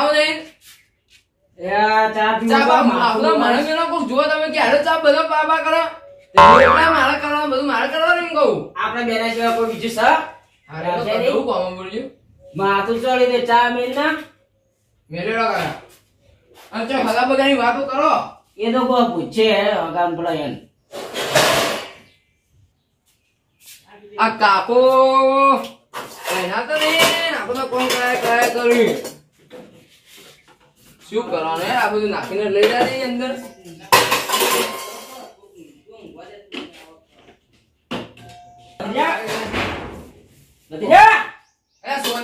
કરવાનું નહીં એ આ ચા પીવો ચા બા, બા આખો દાડો માથું મારે મેલો કોક જુઓ તમે ક્યારે ચા બધા પા પા કરો. એટલા મારે કરવાનું બધું મારે કરવાનું એમ કહું. આપણે બેના સિવાય કોઈ બીજું છે? અરે તો બધું કામ બોલજો માથું ચડી દે ચા મેલ ના. મેરેડો કરા. અને ચો હગા બગાની વાતો કરો. એ તો કોઈ પૂછે પેલા એમ આ કાકો. એના તો નહીં આખો કોણ કરાય કરાય કર્યું શું કરવાનું આ બધું નાખીને લઈ જાય અંદર.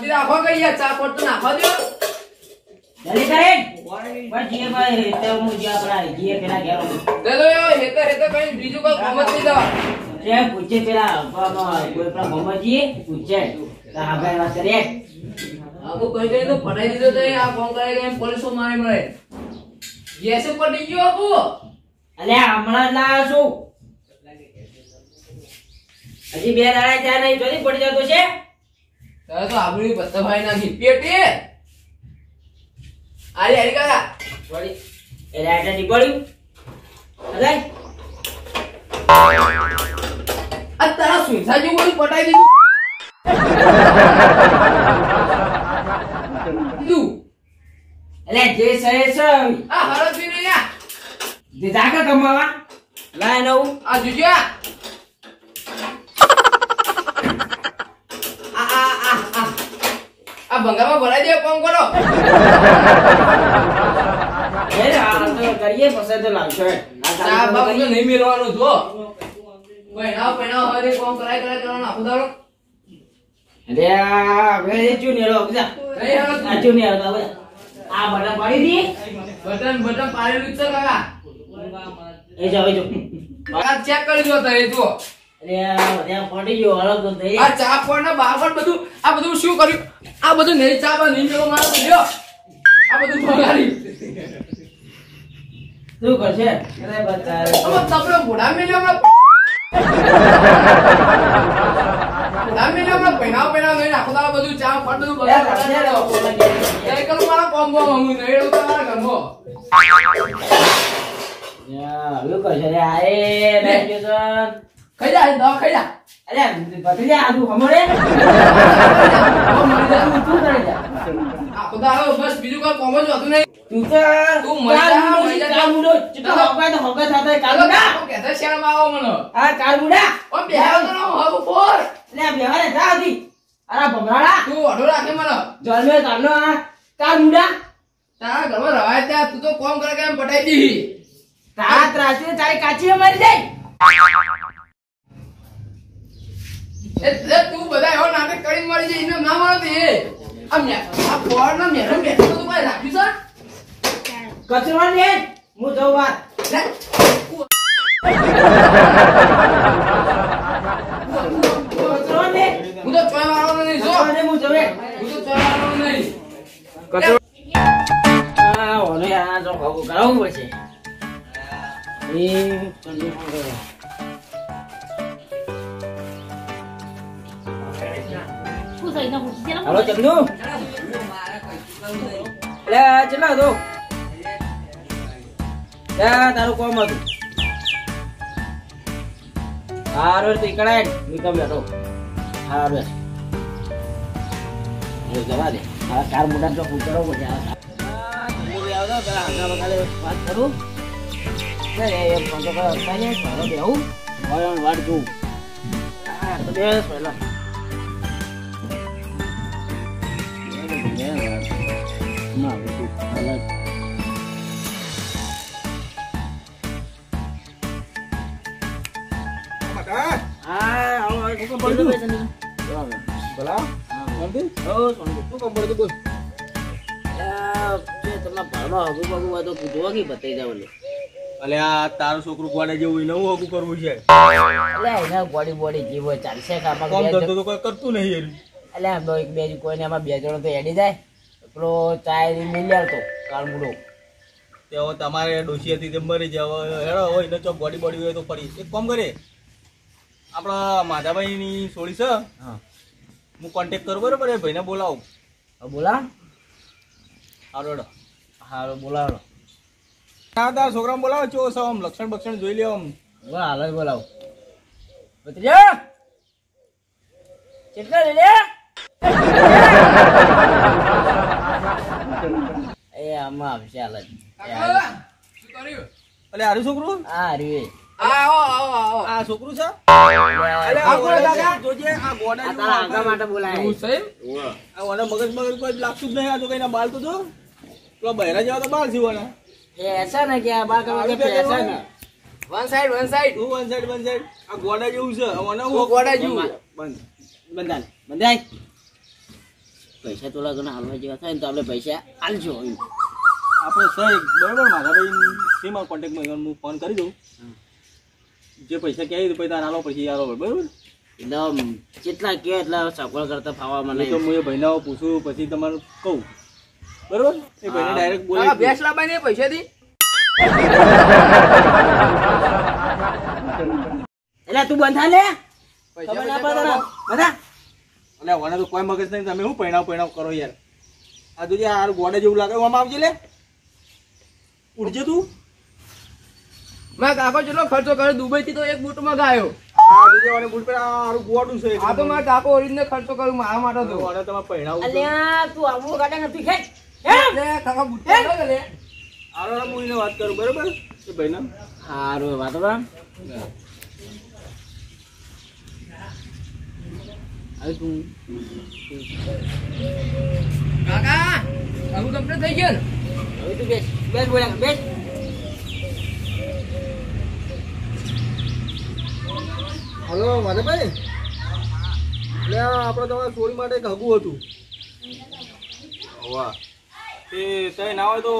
જા કઈ યાર ચા પોટ તો નાખવા દો જલ્દી કરે. બસ જીએ ભાઈ તે હું જે આપણા જીએ પેલા ઘેર દે હેતો હેતો કઈ બીજું કોઈ કામ જ નહીં દો તે પૂછે પેલા કોઈ પેલા મોહમ્મદજી? પૂછે. વાત કરીએ આખું કઈ કઈ તો પટાઈ દીધો તો આ ફોન કરે કે પોલીસો મારે મળે ગેસે પડી ગયો આખો. અલે હમણાં જ લાવ્યો છું. હજી બે દાડા ત્યાં નહીં જોઈ પડી જતો છે? તારે તો આપણી બત્તભાઈ નાખી. પેટી આલે આલે કાકા. પડી. એ લાઈટરની પડ્યું અલે તારા સુઈસા જેવું પટાઈ દીધું. તું. એટલે જે સહે છે. આ હરજી ને યા જે જાકે કમાવા લાય નવું. આ જોજો આ. આ આ આ ભરાઈ દે કોમ કરો એ આ તો કરીએ પછી તો લાવશો આ. તો નહીં મેળવાનું જો પહેણાવ પહેણાવ હરે કોમ કરાય કરાય કરવાનું આખું દાડો શું કર્યું આ બધું નહીં ચા નહીં આ બધું બગાડી શું કરશે અરે બચારે તપલો ઘોડા મેલ્યો હમણાં હમણાં પહેણાવ પહેણાવ નહીં આખો દાડો બધું ચા પણ બધું બગાડ કઈ મારા કોમ કોમ હું નહીં રહું તો મારા ઘરમાં. શું રે આ એ નાઇટ્રોજન ખાઈ જા દવા ખાઈ જા. અરે આ તું કરી જા. બસ બીજું કોઈ કોમ જ હતું નહીં. તું તો તું મરી જા, કાળ મરી જા. કાળ મુંડો ચિત્તો હકાય તો હકાય સાથે કાળ કાકા મુંડા શરમ આવો મને? આ કાળ ઓ બેહાવ તો હબ ફોર લે બેહારે જા અરે ભમરાડા તું ઓઢો રાખે મને. જન્મે તારનો આ કાળ તારા ઘરમાં રવાય ત્યાં તું તો કોમ કરે કે પટાઈ દીધી? તારા ત્રાસી તારી કાચી મરી જાય. એટલે તું બધા એવો નાટક કરીને મળી જાય એને ના મળો તે આ મે આ ફોર ના મેરમ બેઠો તું કોઈ રાખ્યું છે? કચરો ને હું જઉં વાત. કચરો હું તો ચોય વાળવાનો નહીં જો. કચરો ને હું જવે? હું તો ચોય વાળવાનો નહીં આ ઓલે આ તો ખાવું કરાવવું પડશે એ ઠંડુ પણ કરો. હાલો ચંદુ. લે ચલા દો લે તારું કોમ હતું. સારું તો ને. નીકળ બેઠો. સારું જવા દે. આ ચાર. મોટા તો ઉતરવો પડશે વાત કરું. વાટ જોઉં. પહેલા. ના કામ પડ્યું? ભલા. શાંતિ? હો. શું કામ પડ્યું બોલ તમારા ભાવમાં હગું બગું હોય તો કીધું કે બતાઈ જાવ લે. અલે આ તારું છોકરું ગોડે જેવું નવું હગું કરવું છે એટલે એના ગોડી બોડી જીવો ચાલશે કામ ધંધો તો કોઈ કરતું નહીં. એટલે આમ તો એક બે કોઈને આમાં બે જણો તો એડી જાય પેલો ચાય મિલ્યા તો કાળમુડો તેઓ તમારે ડોસી હતી તે મરી જાય હેડો હોય ને ચોક બોડી બોડી હોય તો ફરી એક કામ કરે આપણા માધાભાઈ ની સોળી છે. હું. કોન્ટેક કરું બરોબર? એ ભાઈને બોલાવું. બોલા. હારો હેડો. હારો બોલાવો. હા તારા છોકરાને બોલાવો ચો છો આમ લક્ષણ બક્ષણ જોઈ લેવો આમ. બોલ હાલ જ બોલાવો. ભત્રીજા કેટલા લઈ લે. એ આમાં આવશે હાલ જ. હારું છોકરું? હા હારું. આવો, આવો, આવો. આ છોકરું છે? આ ગોડા છે, જોજે આ ગોડા. માટે બોલાય. આ મગજ મગજ કોઈ લાગતું જ નહીં આ તો કઈના બાલ તો જો. બહેરા જેવા તો બાલ સીવાના એસા ને કે આ બા કમે કે પૈસા ને વન સાઈડ one side. તું વન સાઈડ વન સાઈડ આ ગોડા જેવું છે. ઓને ગોડા જેવું. બંધ. બંધાન બંધાય પૈસા તો લગન હાલવા જેવા થાય ને તો આપણે પૈસા આલજો. આપણે સહી બરોબર મારા ભાઈ સીમા કોન્ટેક્ટમાં હું ફોન કરી દઉં. જે પૈસા કહે પૈસા આલો પછી આલો બરોબર? એકદમ જેટલા કે એટલા સગવડ કરતા ફાવા મને તો હું એ ભાઈનાઓ પૂછું પછી તમારું કહું. બરોબર? એ ભાઈને ડાયરેક્ટ બોલે બોલી ભેંસ ને પૈસા દી એટલે તું બંધા લે? પૈસા ખબર ના પડે? બંધા? એટલે ઓને તો કોઈ મગજ નહીં તમે શું પૈણાવ પૈણાવ કરો યાર? આ તું જે આ ગોડે જેવું લાગે આમ આવજે લે. ઉડજે તું. મારા કાકો જેટલો ખર્ચો કર્યો? દુબઈ થી તો એક બૂટ બૂટ પર આ હારું ગોડું છે આ તો મારા કાકો ઓરિજિનલ ખર્ચો કર્યો મારા માટે તો. ઓને તમે પૈણાવું છે. અલ્યા તું આવું ગાડા નથી ખેંચ લે, કાકા બૂટ લે. ને હું વાત કરું બરોબર? એ ભાઈને? હારું એ વાતો બા હવે તું. કાકા આવું કમ્પ્લીટ થઈ ગયું ને? હવે તું બેસ બેસ બોલ્યા બેસ. હલો, માધવભાઈ? એટલે આપણે તમારે ચોરી માટે એક હતું. વાહ. એ તય ના હોય તો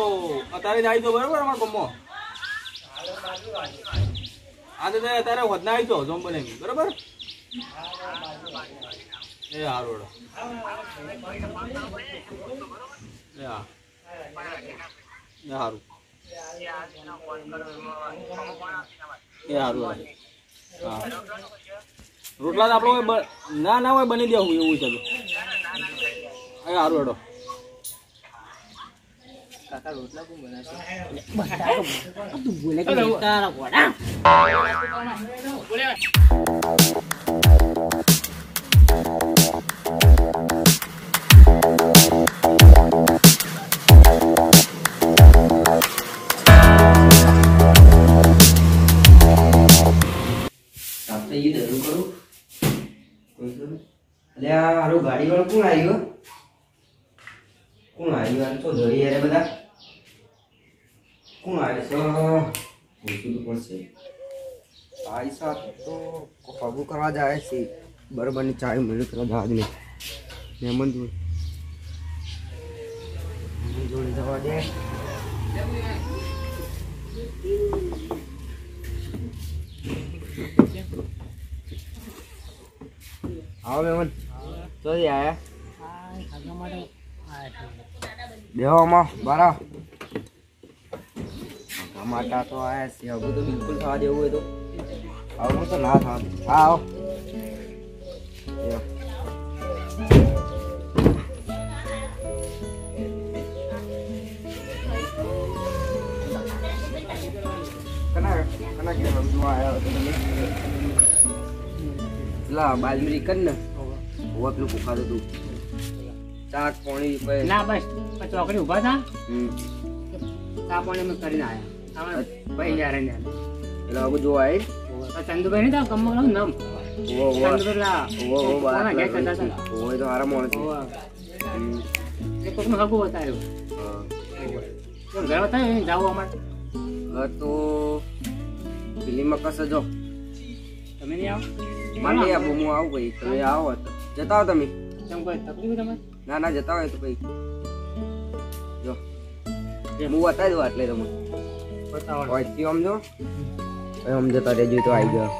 અત્યારે જ આવી જાઓ, બરાબર અમારા ગમો હા, તો તય અત્યારે વધના આવી જો જોમ બને બરાબર? એ હારું, હેડો. એ હા. એ હારું. એ. હા રોટલા તો આપણે ના ના હોય બની દેવું એવું છે તો એ સારું હેડો. કાકા રોટલા કોણ બનાવશે તું બોલે કે તારા ઘોડા અલે આ હારું ગાડી વાળું કોણ આવ્યો કોણ આવ્યું? આ તો ધરી યાર બધા. કોણ આવ્યું છે? પૂછવું પડશે. ભાઈ સાહેબ તો હગું કરવા જાય છે. બરોબરની ચાય મળ્યું કરવા દાદને મહેમાન જોડે. મહેમાન જોડે જવા દે. આવો મહેમાન. તો આયા બેહો આમાં બારા ટમાટા તો આયા છે હવે તો બિલકુલ થવા દેવું હોય તો આવું તો ના થવા દે હા આવો બેહો. કના કના કે રમવા આવ્યા હતો તમે લા બાલમીરી કર ને હોવા પેલું ભૂખાતું હતું ચાક પાણી ના બસ. ચોકડી ઊભા હતા. ચા પાણી અમે કરીને આવ્યા ભાઈ યાર એટલે હવે જોવા આવી ચંદુભાઈ ને તો કમમાં નામ ઘેર બાર એ તો. હમ. એ કોકનું હગું બતાવ્યું હા. ઘર બતાવ્યું જાવું અમારે. હવે તો દિલ્હીમાં કશે જો. તમે નહીં આવો? માન નહીં આપું હું આવું ભાઈ. તમે આવો તો. જતા હો તમે. તમે કોઈ તકલીફ તમારે? ના ના જતા હોય તો ભાઈ જો. હું બતાવી દઉં એટલે તમે હોયથી આમ જો આમ જતા રહેજો તો આવી ગયો.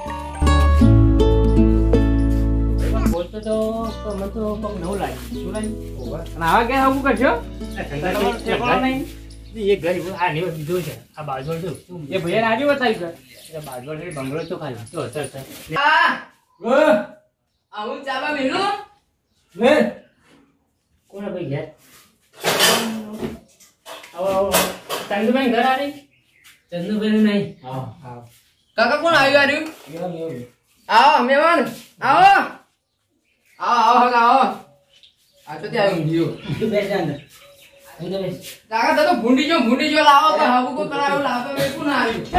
બોલતો તો તો મને તો કોક નવું લાગે. શું લાગે? અને આવા ક્યાં હગું કરશો? એ ઘર. આ નહીં બીજો છે. આ બાજુ એ ભૈયા આજે બતાવી છે. બાજુ બંગલો તો ખાલી. તો આવું ચાબા મેલું હે? કોણ ભાઈ યાર આવો આવો. ચંદુભાઈ ઘર આવી? ચંદુભાઈ નહીં. આવો આવો કાકા કોણ આવ્યું આવ્યું આવો મહેમાન. આવો. આવો આવો હગ આવો. આ તો ત્યાં ઊંઘ્યો તું બેસ જા અંદર કાકા તમે ભૂંડી જો ભૂંડી જો લાવો તો હાબુ કો કરાવ્યું લાવો મેં કોણ આવ્યું?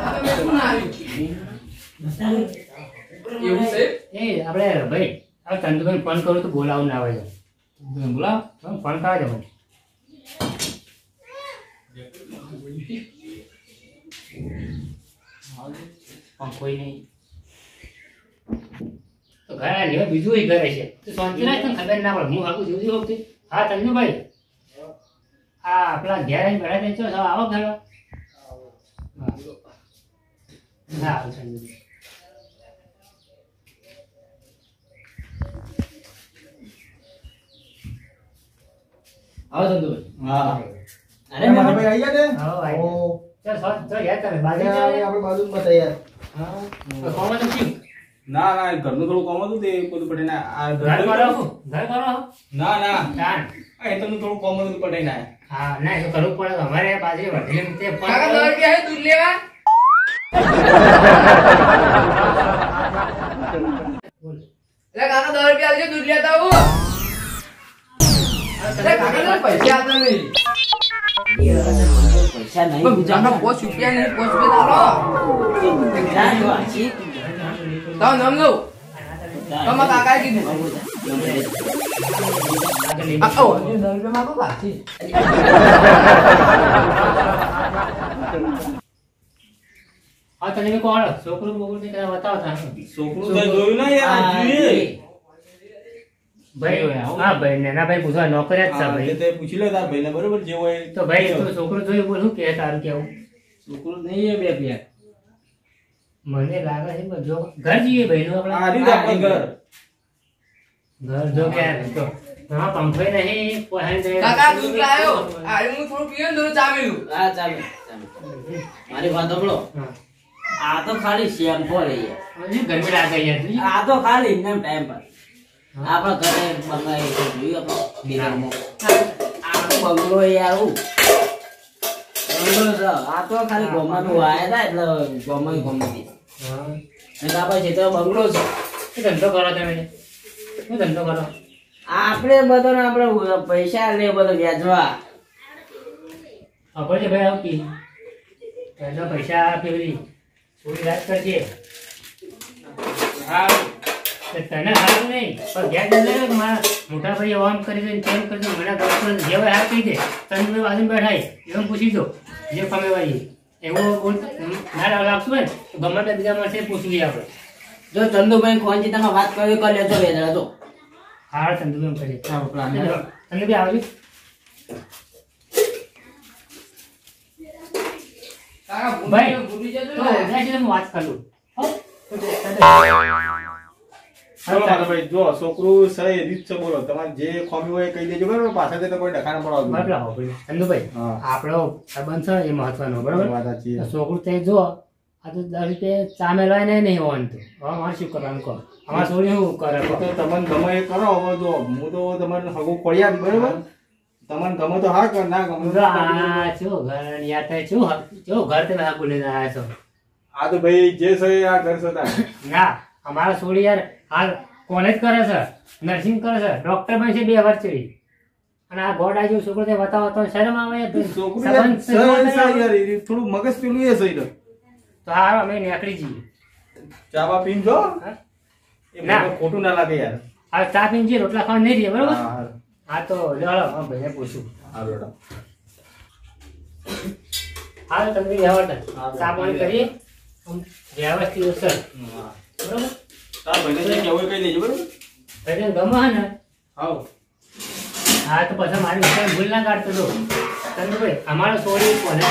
લાવો મેં કોણ આવ્યું? એવું છે? એ, આપણે ભાઈ, આ ચંદુભાઈ ફોન કરું તો બોલાવું ના આવે બોલાવ. ફોન કરવા દે મને પણ કોઈ નહીં. તો ઘરે બીજું એ ઘરે છે. તો શાંતિ રાખ, તને ખબર ના હું આખું જોયું વખતે. હા, ચંદુભાઈ. આ આપણા ઘેર આવીને બેઠા છો આવો ઘર. ના ચંદુભાઈ. આવો ચંદુભાઈ હા. અરે મારા ભાઈ આઈ ગયા ને? આવો આઈ ઓ. ચાલ તો યાર તમે બાજુ આપણે આપણે બાજુમાં હતા યાર હા. તો શું ના ના ઘરનું થોડું કોમ હતું તે બધું પટેને આ ઘર મારો ઘર મારો ના ના. ચાલ એ તમને થોડું કોમ હતું પટેને ના. હા ના એ તો કરવું પડે. અમારે બાજુ વધેલી તે પણ કાકા દસ કે હે દૂધ લેવા? એટલે કાકા દર રૂપિયા આવજો દૂધ લેતા હું તો પૈસા આપતા નહીં પૈસા નહીં પણ ગુજરાતમાં પોચ રૂપિયા નહીં પોચ રૂપિયા તારો તારું નામ લઉં તમારા કાકાએ કીધું આ ઓ દસ રૂપિયામાં તો પાછી હા તને મેં કોણ છોકરું બોકરું ને કદાચ બતાવો તારે. છોકરું તો જોયું ના યાર આ જોઈએ ભાઈ હા ભાઈ નાના ભાઈ પૂછવા નોકરી જ છે ભાઈ. તે પૂછી લે તાર ભાઈને બરોબર? જે હોય તો ભાઈ તું છોકરું બોલ શું કે તારું કેવું? છોકરું નહીં એ બે બે. મને લાગે છે જો ઘર જઈએ ભાઈ નું આ આપણે ઘર. ઘર જો કે તો હા પંખો નહીં કોઈ જાય. કાકા દૂધ લાયો આજે હું થોડું પીએ ને થોડું ચામેલું હા ચાલે ચાલે. મારી વાત સાંભળો. આ તો ખાલી શેમ્પો રહી ગરમી લાગે આ તો ખાલી ટાઈમ પર. આપણા ઘરે બંગાઈ એક જોયું આપણે બિહારમાં આ તો બંગલો બંગલો છે. આ તો ખાલી ગોમાનું આયા હતા એટલે ગોમાં ગોમતી. હા. આપણે આપણા ખેતર બંગલો છે. શું ધંધો કરો તમે? શું ધંધો કરો? આપણે બધાને આપણે પૈસા લે બધો વ્યાજવા. આપણે ભાઈ આવતી પહેલા પૈસા ફેરવી થોડી રાત કરજે. હા. તો તને નહીં પણ મારા મોટા ભાઈ આમ કરી દે તેમ કરી દે મને જે હોય હા કહી દે તને મેં બાજુ બેઠા એમ પૂછી જો જે તમે વાળી. એવું બોલ ના લાગતું હોય તો ગમે તે બીજા મળશે પૂછી લઈએ આપણે. જો ચંદુભાઈ ખોંચી તમે વાત કરી કરી લેજો બે જણા તો હા તંદુ કરી કરીએ પ્લાન તને બી આવજો. ભાઈ, ભૂલી જતો તો હું વાત કરું. હો? ભાઈ જો છોકરું સહી રીત છે બોલો. તમારે જે ખોમી હોય કહી દેજો બરાબર? પાછળ તો કોઈ ડખાના પડાવતું બરાબર હો ભાઈ. ચંદુભાઈ ભાઈ આપણો સંબંધ છે એ મહત્વનો બરાબર? છોકરું તે જો આ તો દસ રૂપિયા ચા મેળવાય નહીં નહીં હોવાનું તો. હવે મારે શું કરવાનું કહો? અમારે છોડી શું કરે તો તમને ગમે એ કરો હવે જો હું તો તમારે હગું જ બરોબર? તમને ગમે તો હા કર ના ગમે તો ના આ છો ઘર યાર તે છો છો ઘર તમે આ બોલીને આવ્યા છો. આ તો ભાઈ જે છે એ આ ઘર તાર. ના અમારા છોડી યાર હાલ કોલેજ કરે છે નર્સિંગ કરે છે ડોક્ટર પણ છે બે વર્ષ સુધી. અને આ ગોડા જેવું છોકરો તે બતાવો તો શરમ આવે છોકરું થોડું મગજ પેલું એ સહી. તો હારો અમે નીકળી જઈએ. ચા બા પીને જો. હા? ના. ખોટું ના લાગે યાર. હવે ચા પીન જઈએ રોટલા ખાવા નહીં રહીએ બરોબર? હા, હા. હા તો ચાલો હા ભાઈ પૂછું. હા હેડો. હા તો તમે હા, ચા પાણી કરીએ. વ્યવસ્થિત સર બરોબર? તાર ભાઈને જે કહેવું એ દેજો બરોબર એટલે ગમે ને હાઉ. હા તો પછી મારી વિચાર ભૂલ ના કાઢતો તો તમે ભાઈ અમારો સોરી કોને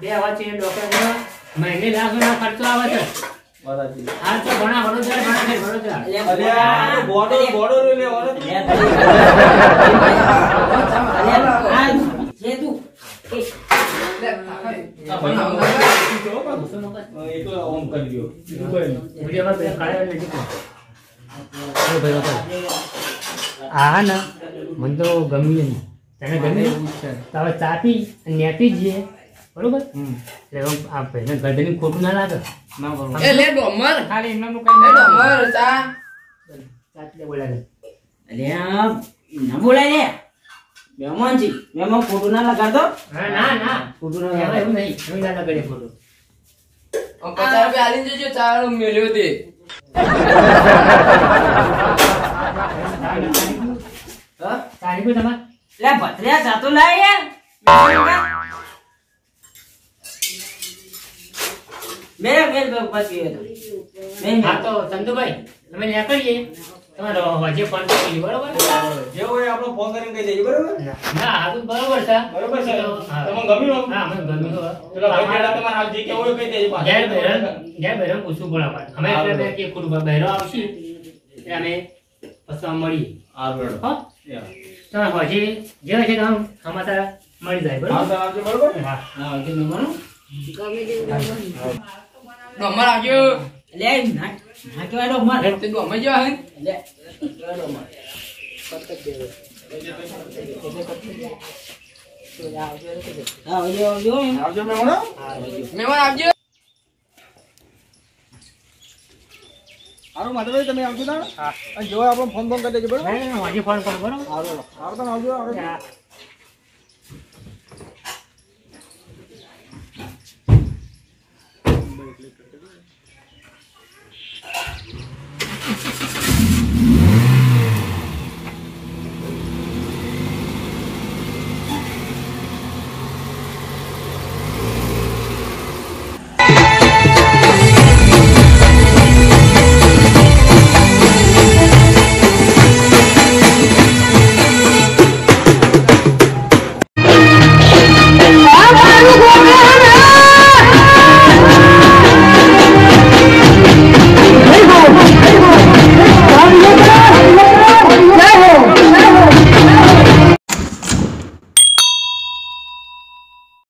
બે આવા છે ડોક્ટર મહિને લાખ ના ખર્ચો આવે છે હા તો ઘણા વડોદરા ઘણા વડોદરા બોર્ડર બોર્ડર લે ઓરે. હા ને મને તો ગમ્યું નહીં તને ગમ્યું તો હવે ચા પી અને નેતી જઈએ બરોબર એટલે આ ભાઈને ગરદની ખોટું ના લાગે ના બરોબર એ લે ડોમર ખાલી એમનાનું એ ડોમર ચા ચા પીને બોલાવે અલ્યા ના બોલાય લે મહેમાન ફોટો ના લગાડતો? હા ના ના. ફોટો ના લગાડે એવું નહીં. એવું ના લગાડે ખોટું પચાસ રૂપિયા આલી જજો ચા મેલ્યો તે. હા? તારી કોઈ તમારે? લે ભત્ર્યા જાતો લાય યાર મેરે મેર બે પછી હતો. મેં હા તો ચંદુભાઈ તમે ત્યાં કરીએ. તમારો હજી ફોન કરી બરોબર? જે હોય આપણો ફોન કરીને કહી દેજો બરોબર? ના હા તો બરોબર છે. બરોબર છે. તમને ગમ્યું હા મને ગમ્યું હવે. ભાઈ તમારે હાલ જે કેવું હોય કહી દેજો જય બહેરમ જય બહેરમ પૂછવું પડે અમારે. અમે એટલે બે કે ખોટું બહેરો આવશે એટલે અમે પછી. તમે હજી જે હશે તો સમાચાર મળી જાય હા, બરોબર બરોબર? હા. હા હજી મહેમાનો ડોમર આવજો લે ના માર તે જેવા હે લે માર આવજો. આવજો. હારું માધવભાઈ તમે આવજો. અને જો આપણો ફોન ફોન કરી દેજો બરોબર? નહીં, ફોન કરો બરોબર. હારું આવજો આવજો.